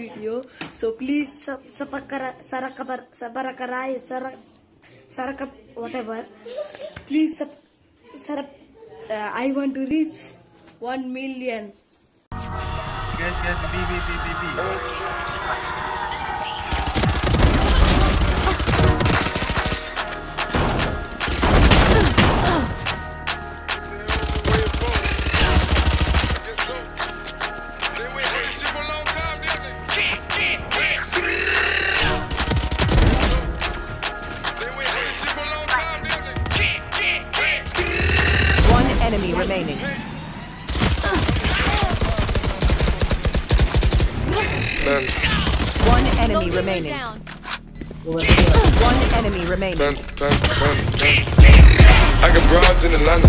Video so please sub whatever please sub sir I want to reach one million enemy remaining. Man, One enemy remaining. One enemy remaining. man, man, man, man. I got broads in Atlanta,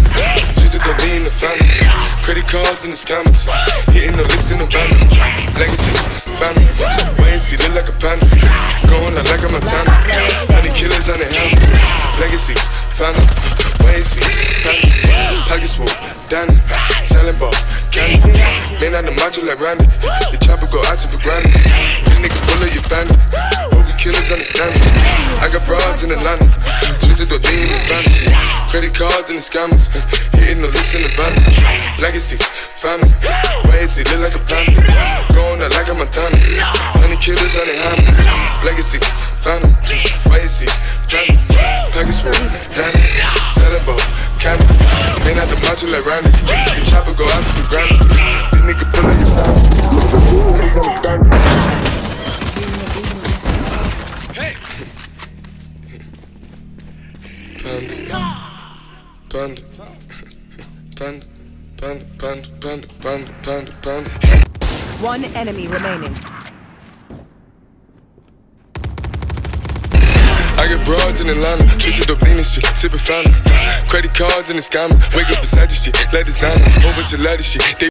just to go in the family. Credit cards and the scammers, hitting the licks in the van. Legacies, family, wait and see, look like a panda. Going out like a Montana, honey killers on their helmets. Legacies, family, wait and see, family. Danny, selling ball. Man the macho like Randy, the chopper go out to for granted. Nigga bandit, hope you killers understand me. I got broads in twisted to in the. Credit cards and the scammers, hitting the licks in the van. Legacy, family, wait and see, look like a panda. Going out like a Montana, honey killers on their hands. Legacy, family, wait and see, family. Pockets full, Danny, selling ball, out the like Randy, the chopper go out to. This nigga pull up. One enemy remaining. I get broads in Atlanta, twisted dope lean and shit, sipping fountain. Credit cards and the scammers, wake up beside the shit, like designer, whole bunch of lattice shit. They